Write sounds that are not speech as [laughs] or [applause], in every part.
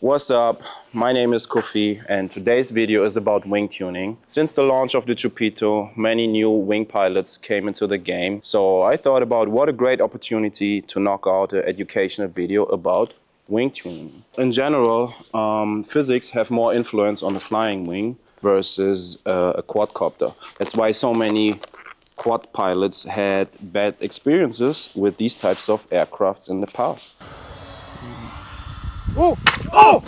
What's up? My name is Kofi and today's video is about wing tuning. Since the launch of the Chupito, many new wing pilots came into the game. So I thought about what a great opportunity to knock out an educational video about wing tuning. In general, um, physics have more influence on the flying wing versus uh, a quadcopter. That's why so many quad pilots had bad experiences with these types of aircrafts in the past. Oh! Oh!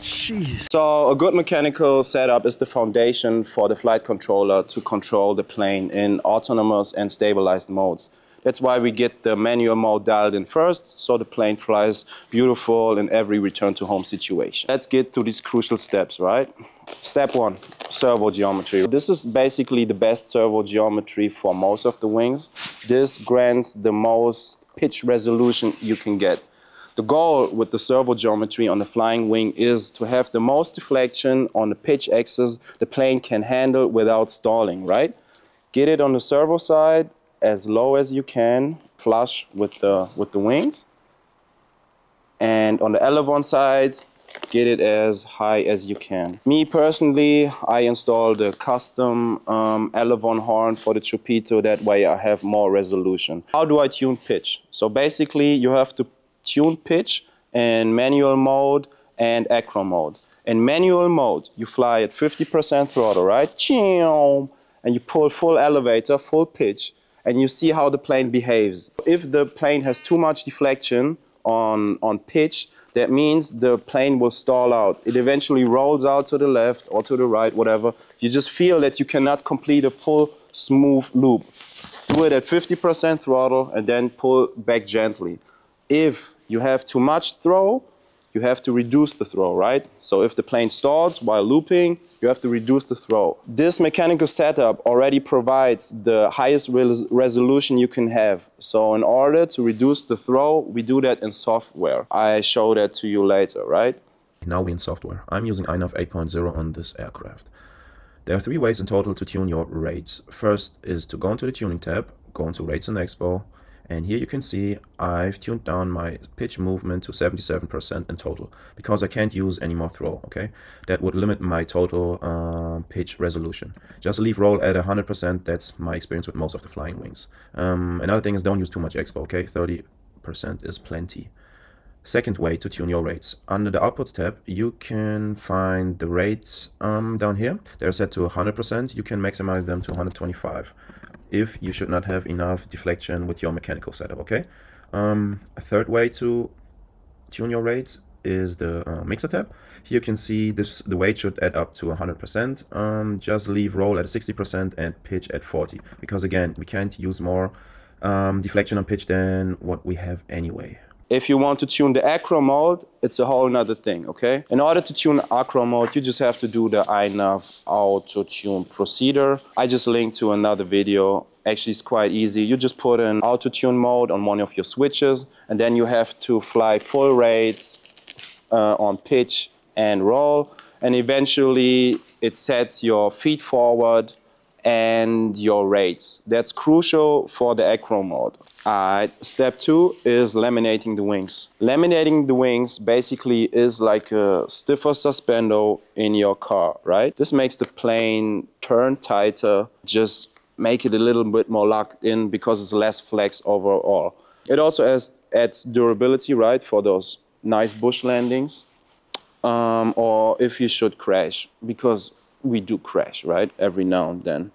Jeez. So a good mechanical setup is the foundation for the flight controller to control the plane in autonomous and stabilized modes. That's why we get the manual mode dialed in first, so the plane flies beautiful in every return to home situation. Let's get to these crucial steps, right? Step one, servo geometry. This is basically the best servo geometry for most of the wings. This grants the most pitch resolution you can get. The goal with the servo geometry on the flying wing is to have the most deflection on the pitch axis the plane can handle without stalling, right? Get it on the servo side, as low as you can, flush with the, with the wings. And on the elevon side, get it as high as you can. Me personally, I installed a custom um, aileron horn for the Chupito. That way I have more resolution. How do I tune pitch? So basically you have to tune pitch in manual mode and acro mode. In manual mode, you fly at 50% throttle, right? And you pull full elevator, full pitch and you see how the plane behaves. If the plane has too much deflection on, on pitch, that means the plane will stall out. It eventually rolls out to the left or to the right, whatever. You just feel that you cannot complete a full smooth loop. Do it at 50% throttle and then pull back gently. If you have too much throw, you have to reduce the throw, right? So if the plane stalls while looping, you have to reduce the throw. This mechanical setup already provides the highest res resolution you can have. So in order to reduce the throw, we do that in software. I show that to you later, right? Now we're in software. I'm using iNav 8.0 on this aircraft. There are three ways in total to tune your rates. First is to go into the tuning tab, go into rates and expo, and here you can see I've tuned down my pitch movement to 77% in total because I can't use any more throw, okay? That would limit my total uh, pitch resolution. Just leave roll at 100%, that's my experience with most of the flying wings. Um, another thing is don't use too much expo, okay? 30% is plenty. Second way to tune your rates. Under the outputs tab, you can find the rates um, down here. They're set to 100%. You can maximize them to 125 if you should not have enough deflection with your mechanical setup, okay? Um, a third way to tune your rates is the uh, mixer tab. Here you can see this the weight should add up to 100%. Um, just leave roll at 60% and pitch at 40 because again, we can't use more um, deflection on pitch than what we have anyway. If you want to tune the acro mode, it's a whole nother thing, okay? In order to tune acro mode, you just have to do the iNav auto tune procedure. I just linked to another video. Actually, it's quite easy. You just put an auto tune mode on one of your switches, and then you have to fly full rates uh, on pitch and roll. And eventually, it sets your feed forward and your rates. That's crucial for the acro mode. Uh, step two is laminating the wings. Laminating the wings basically is like a stiffer suspendo in your car, right? This makes the plane turn tighter, just make it a little bit more locked in because it's less flex overall. It also has, adds durability, right, for those nice bush landings. Um, or if you should crash, because we do crash, right, every now and then.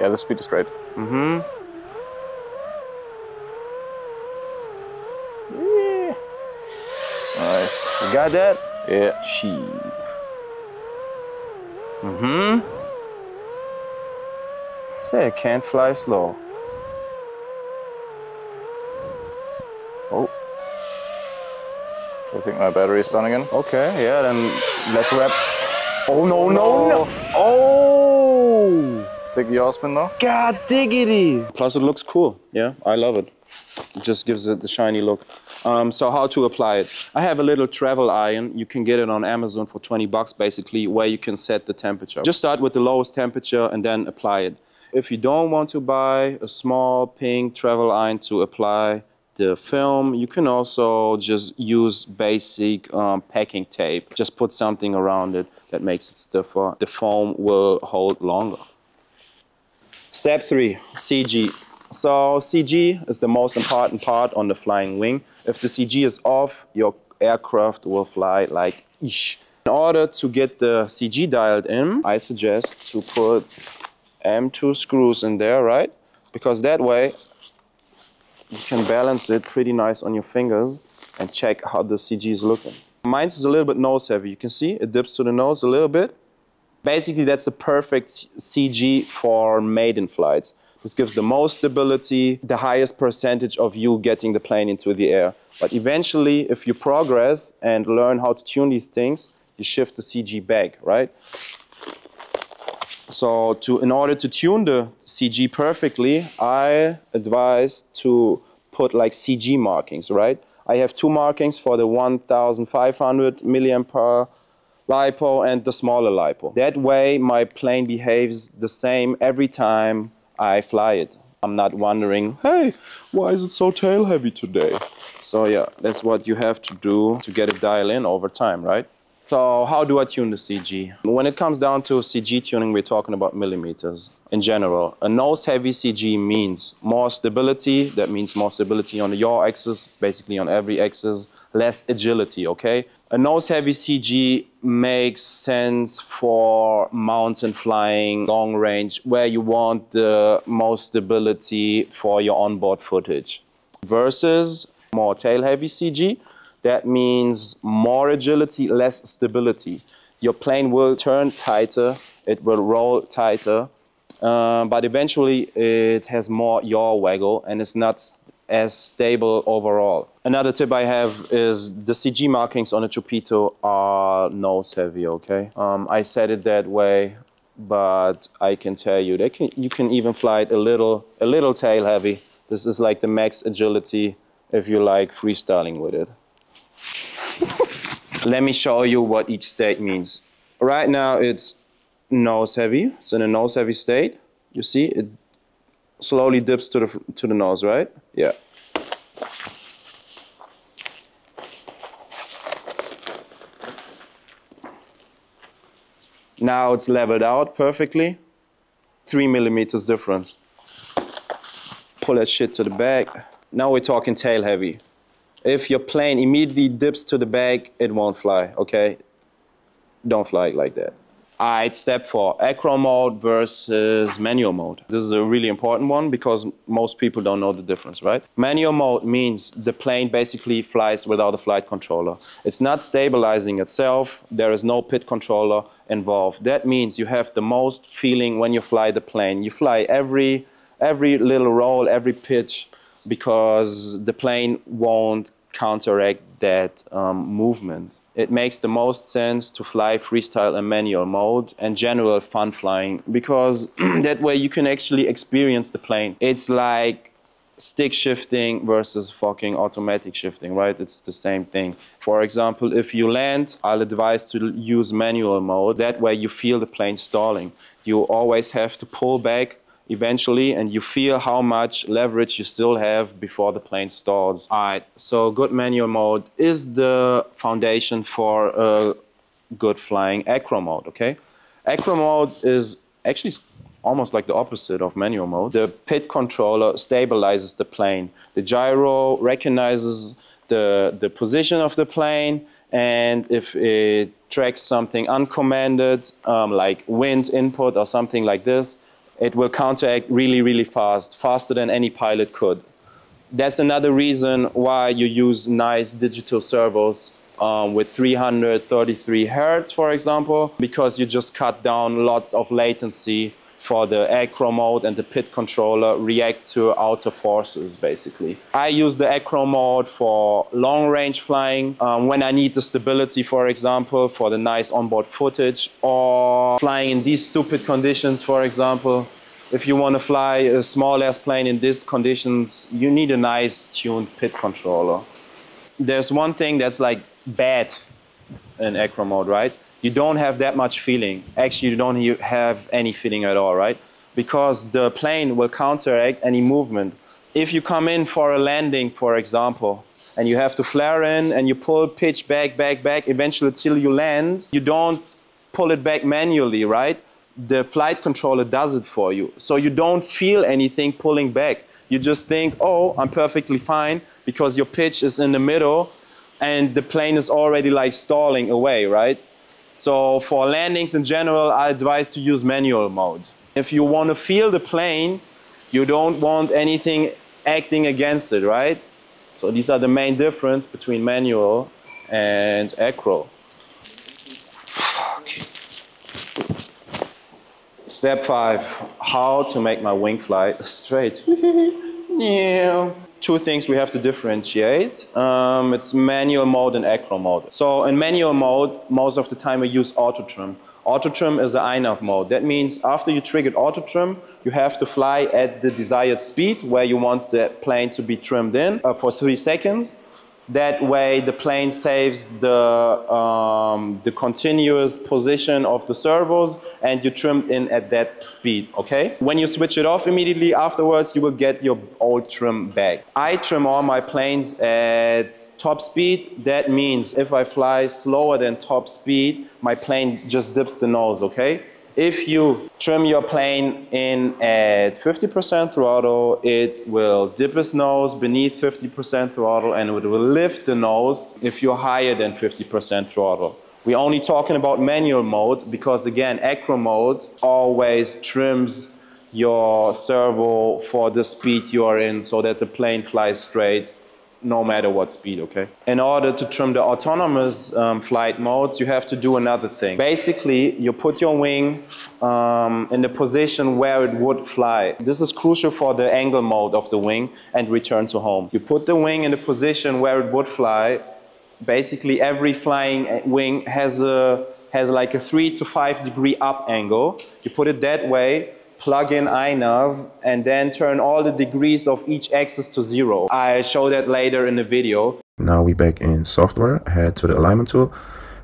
Yeah, the speed is great. Mm-hmm. Nice. You got that? Yeah. She. Mm-hmm. Say I can't fly slow. Oh. I think my battery is done again. Okay, yeah, then let's wrap. Oh no, no, no! Oh! Sick yaw spin though. God diggity! Plus it looks cool. Yeah, I love it. It just gives it the shiny look. Um, so how to apply it? I have a little travel iron. You can get it on Amazon for 20 bucks basically where you can set the temperature. Just start with the lowest temperature and then apply it. If you don't want to buy a small pink travel iron to apply the film. You can also just use basic um, packing tape. Just put something around it that makes it stiffer. The foam will hold longer. Step three, CG. So CG is the most important part on the flying wing. If the CG is off, your aircraft will fly like ish. In order to get the CG dialed in, I suggest to put M2 screws in there, right? Because that way you can balance it pretty nice on your fingers and check how the CG is looking. Mine is a little bit nose heavy. You can see it dips to the nose a little bit. Basically, that's the perfect CG for maiden flights. This gives the most stability, the highest percentage of you getting the plane into the air. But eventually, if you progress and learn how to tune these things, you shift the CG back, right? So to, in order to tune the CG perfectly, I advise to put like CG markings, right? I have two markings for the 1500 milliampere LiPo and the smaller LiPo. That way my plane behaves the same every time I fly it. I'm not wondering, hey, why is it so tail heavy today? So yeah, that's what you have to do to get it dial in over time, right? So how do I tune the CG? When it comes down to CG tuning, we're talking about millimeters in general. A nose-heavy CG means more stability. That means more stability on the yaw axis, basically on every axis. Less agility, okay? A nose-heavy CG makes sense for mountain flying, long range, where you want the most stability for your onboard footage. Versus more tail-heavy CG, that means more agility, less stability. Your plane will turn tighter, it will roll tighter, um, but eventually it has more yaw waggle and it's not as stable overall. Another tip I have is the CG markings on a Chupito are nose heavy, okay? Um, I said it that way, but I can tell you, they can, you can even fly it a little, a little tail heavy. This is like the max agility if you like freestyling with it. Let me show you what each state means. Right now it's nose heavy. It's in a nose heavy state. You see it slowly dips to the, to the nose, right? Yeah. Now it's leveled out perfectly. Three millimeters difference. Pull that shit to the back. Now we're talking tail heavy. If your plane immediately dips to the back, it won't fly, okay? Don't fly like that. All right, step four, acro mode versus manual mode. This is a really important one because most people don't know the difference, right? Manual mode means the plane basically flies without a flight controller. It's not stabilizing itself. There is no PID controller involved. That means you have the most feeling when you fly the plane. You fly every, every little roll, every pitch, because the plane won't counteract that um, movement. It makes the most sense to fly freestyle and manual mode and general fun flying because [clears throat] that way you can actually experience the plane. It's like stick shifting versus fucking automatic shifting, right? It's the same thing. For example, if you land, I'll advise to use manual mode. That way you feel the plane stalling. You always have to pull back eventually and you feel how much leverage you still have before the plane stalls. All right, so good manual mode is the foundation for a good flying acro mode, okay? Acro mode is actually almost like the opposite of manual mode. The PID controller stabilizes the plane. The gyro recognizes the, the position of the plane and if it tracks something uncommanded, um, like wind input or something like this, it will counteract really, really fast, faster than any pilot could. That's another reason why you use nice digital servos um, with 333 hertz, for example, because you just cut down lots of latency for the acro mode and the PID controller react to outer forces, basically. I use the acro mode for long range flying, um, when I need the stability, for example, for the nice onboard footage, or flying in these stupid conditions, for example. If you want to fly a small ass plane in these conditions, you need a nice tuned PID controller. There's one thing that's like bad in acro mode, right? You don't have that much feeling. Actually, you don't have any feeling at all, right? Because the plane will counteract any movement. if you come in for a landing, for example, and you have to flare in and you pull pitch back, back, back, eventually till you land, you don't pull it back manually, right? The flight controller does it for you. So you don't feel anything pulling back. You just think, oh, I'm perfectly fine because your pitch is in the middle and the plane is already like stalling away, right? So for landings in general, I advise to use manual mode. If you want to feel the plane, you don't want anything acting against it, right? So these are the main difference between manual and acro. Step five, how to make my wing fly straight. [laughs] yeah. Two things we have to differentiate. Um, it's manual mode and acro mode. So in manual mode, most of the time we use auto trim. Auto trim is the INAV mode. That means after you triggered auto trim, you have to fly at the desired speed where you want the plane to be trimmed in uh, for three seconds. That way the plane saves the, um, the continuous position of the servos and you trim in at that speed, okay? When you switch it off immediately afterwards, you will get your old trim back. I trim all my planes at top speed. That means if I fly slower than top speed, my plane just dips the nose, okay? If you trim your plane in at 50% throttle, it will dip its nose beneath 50% throttle and it will lift the nose if you're higher than 50% throttle. We're only talking about manual mode because again, acro mode always trims your servo for the speed you are in so that the plane flies straight no matter what speed, okay? In order to trim the autonomous um, flight modes, you have to do another thing. Basically, you put your wing um, in the position where it would fly. This is crucial for the angle mode of the wing and return to home. You put the wing in the position where it would fly. Basically, every flying wing has a has like a three to five degree up angle. You put it that way, plug in iNav, and then turn all the degrees of each axis to zero. I show that later in the video. Now we back in software, head to the alignment tool.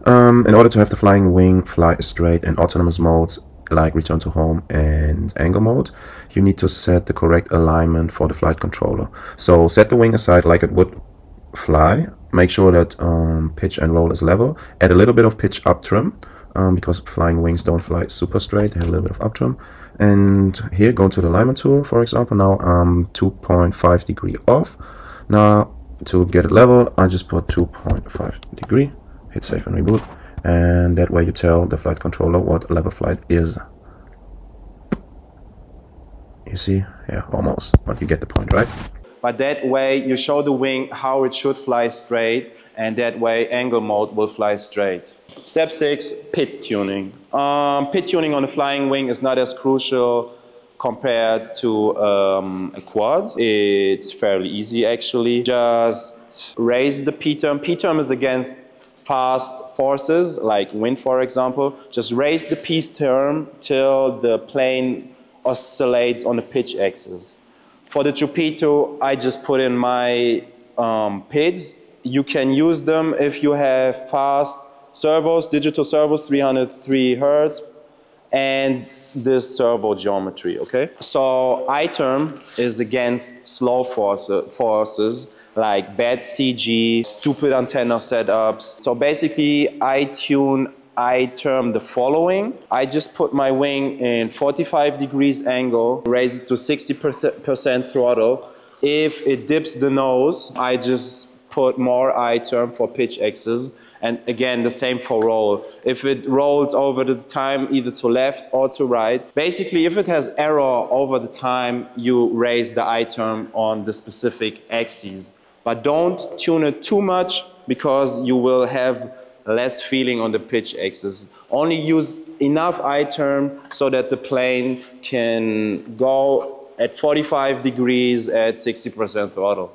Um, in order to have the flying wing fly straight in autonomous modes like return to home and angle mode, you need to set the correct alignment for the flight controller. So set the wing aside like it would fly. Make sure that um, pitch and roll is level. Add a little bit of pitch up trim um, because flying wings don't fly super straight, they have a little bit of up trim and here go to the alignment tool for example now I'm 2.5 degree off. Now to get a level I just put 2.5 degree hit save and reboot. And that way you tell the flight controller what level flight is. You see? Yeah almost. But you get the point right but that way you show the wing how it should fly straight and that way angle mode will fly straight Step six, PID tuning. Um, PID tuning on a flying wing is not as crucial compared to um, a quad. It's fairly easy actually. Just raise the P-term. P-term is against fast forces like wind for example. Just raise the P-term till the plane oscillates on the pitch axis. For the Chupito, I just put in my um, PIDs. You can use them if you have fast servos, digital servos, 303 hertz, and this servo geometry, okay? So iTerm is against slow force, forces like bad CG, stupid antenna setups. So basically I tune iTerm the following. I just put my wing in 45 degrees angle, raise it to 60% throttle. If it dips the nose, I just put more I term for pitch axis and again, the same for roll. If it rolls over the time either to left or to right, basically if it has error over the time, you raise the iTerm on the specific axes. But don't tune it too much because you will have less feeling on the pitch axis. Only use enough iTerm so that the plane can go at 45 degrees at 60% throttle.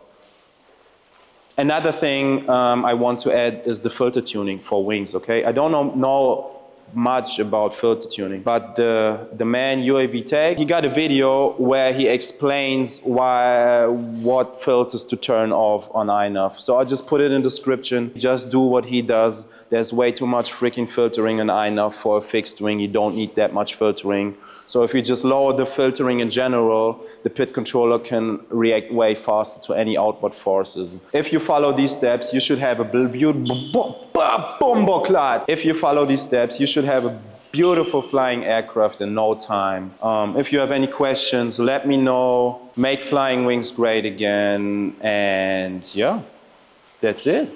Another thing um, I want to add is the filter tuning for wings, okay? I don't know, know much about filter tuning, but the, the man UAV Tech, he got a video where he explains why, what filters to turn off on iNav. So I just put it in description, just do what he does. There's way too much freaking filtering in INAV for a fixed wing. You don't need that much filtering. So if you just lower the filtering in general, the PID controller can react way faster to any outward forces. If you follow these steps, you should have a beautiful bomber If you follow these steps, you should have a beautiful flying aircraft in no time. Um, if you have any questions, let me know. Make flying wings great again. And yeah, that's it.